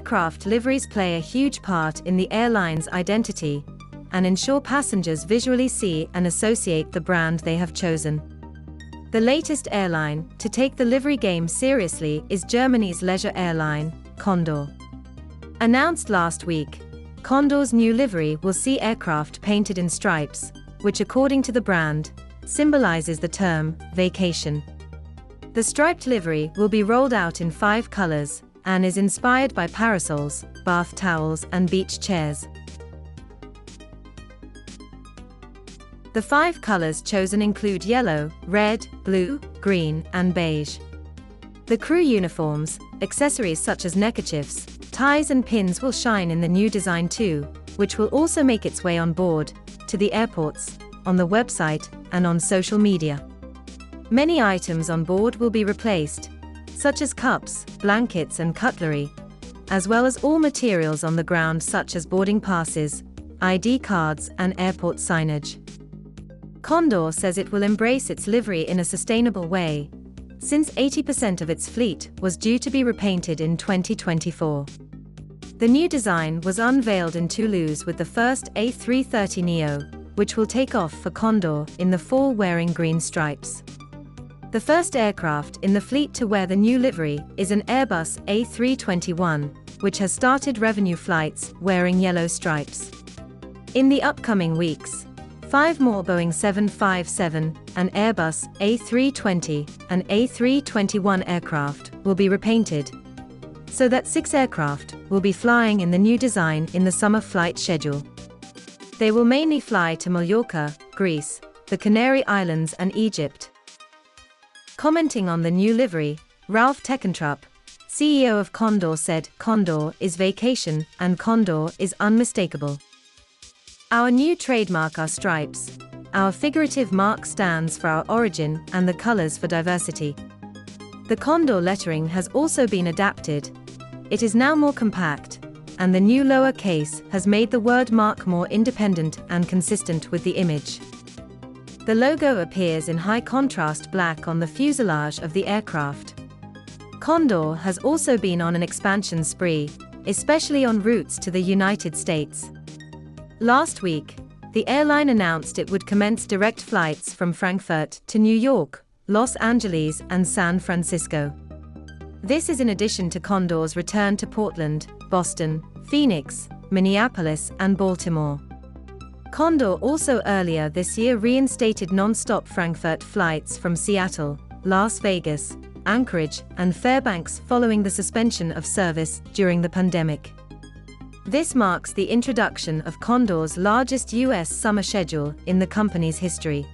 Aircraft liveries play a huge part in the airline's identity and ensure passengers visually see and associate the brand they have chosen. The latest airline to take the livery game seriously is Germany's leisure airline, Condor. Announced last week, Condor's new livery will see aircraft painted in stripes, which according to the brand, symbolizes the term vacation. The striped livery will be rolled out in five colors and is inspired by parasols, bath towels, and beach chairs. The five colors chosen include yellow, red, blue, green, and beige. The crew uniforms, accessories such as neckerchiefs, ties and pins will shine in the new design too, which will also make its way on board, to the airports, on the website, and on social media. Many items on board will be replaced, such as cups, blankets and cutlery, as well as all materials on the ground such as boarding passes, ID cards and airport signage. Condor says it will embrace its livery in a sustainable way, since 80% of its fleet was due to be repainted in 2024. The new design was unveiled in Toulouse with the first A330neo, which will take off for Condor in the fall wearing green stripes. The first aircraft in the fleet to wear the new livery is an Airbus A321, which has started revenue flights wearing yellow stripes. In the upcoming weeks, Five more Boeing 757, an Airbus A320, and A321 aircraft will be repainted. So that six aircraft will be flying in the new design in the summer flight schedule. They will mainly fly to Mallorca, Greece, the Canary Islands, and Egypt. Commenting on the new livery, Ralph Teckentrup, CEO of Condor, said Condor is vacation and Condor is unmistakable. Our new trademark are stripes. Our figurative mark stands for our origin and the colors for diversity. The condor lettering has also been adapted. It is now more compact, and the new lower case has made the word mark more independent and consistent with the image. The logo appears in high contrast black on the fuselage of the aircraft. Condor has also been on an expansion spree, especially on routes to the United States. Last week, the airline announced it would commence direct flights from Frankfurt to New York, Los Angeles, and San Francisco. This is in addition to Condor's return to Portland, Boston, Phoenix, Minneapolis, and Baltimore. Condor also earlier this year reinstated non-stop Frankfurt flights from Seattle, Las Vegas, Anchorage, and Fairbanks following the suspension of service during the pandemic. This marks the introduction of Condor's largest U.S. summer schedule in the company's history.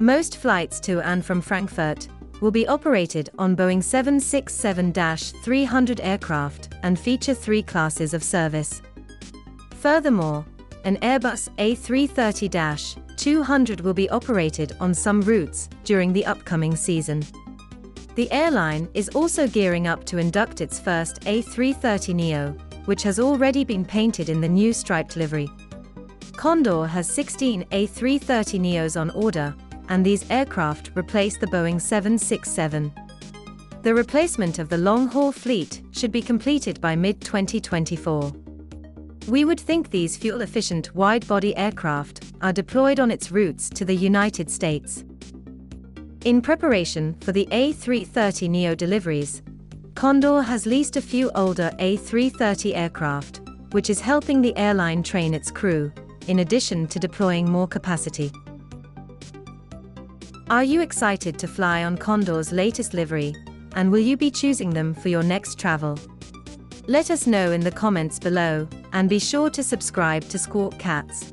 Most flights to and from Frankfurt will be operated on Boeing 767-300 aircraft and feature three classes of service. Furthermore, an Airbus A330-200 will be operated on some routes during the upcoming season. The airline is also gearing up to induct its first A330neo, which has already been painted in the new striped livery. Condor has 16 A330neos on order, and these aircraft replace the Boeing 767. The replacement of the long-haul fleet should be completed by mid-2024. We would think these fuel-efficient wide-body aircraft are deployed on its routes to the United States. In preparation for the A330neo deliveries, Condor has leased a few older A330 aircraft, which is helping the airline train its crew, in addition to deploying more capacity. Are you excited to fly on Condor's latest livery, and will you be choosing them for your next travel? Let us know in the comments below, and be sure to subscribe to Squawk Kats.